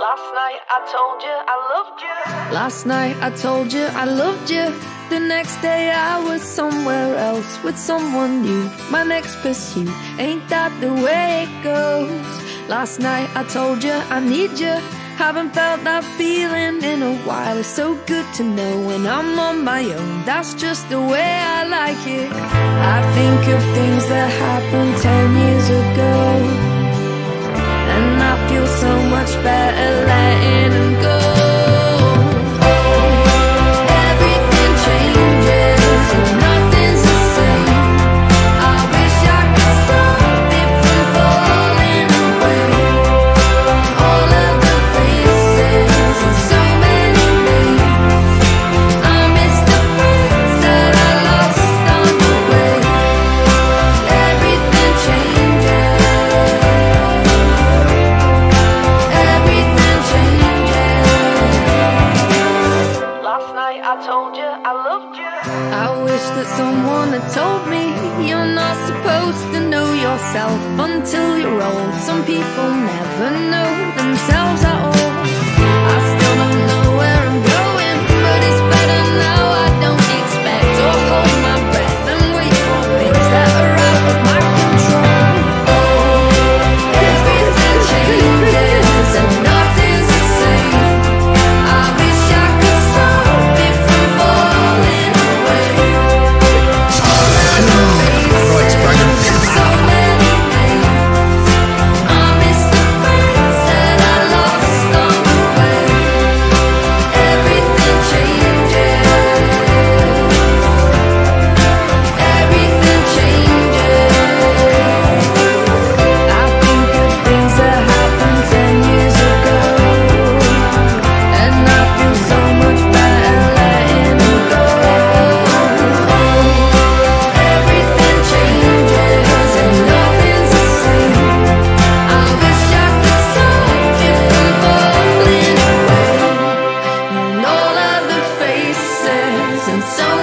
Last night I told you I loved you. Last night I told you I loved you. The next day I was somewhere else with someone new. My next pursuit, ain't that the way it goes? Last night I told you I need you. Haven't felt that feeling in a while. It's so good to know when I'm on my own. That's just the way I like it. I think of things that happened ten years told you I loved you. I wish that someone had told me you're not supposed to know yourself until you're old. Some people never know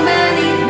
many